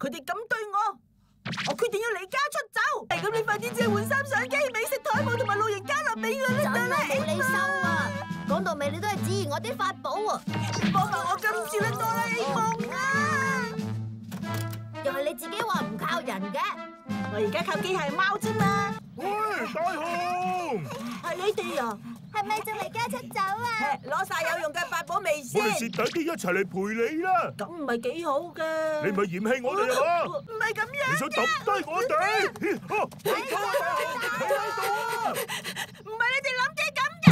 佢哋咁對我，我決定要離家出走。係咁，你快啲借換衫、相機、美食台布同埋老人家樂俾我真啦，得啦，係冇你收啊！講到尾你都係指疑我啲法寶啊！幫下我今次啦，哆啦 A 夢啊！又係你自己話唔靠人嘅，我而家靠機械貓啫嘛，喂，大雄，係你哋啊！係咪就離家出走法寶未先？我哋蝕底啲，一齊嚟陪你啦！咁唔係幾好嘅。你咪嫌棄我哋啊嘛？唔係咁樣。你想揼低我哋？你錯啦！你睇到啊？唔係你哋諗嘅咁㗎。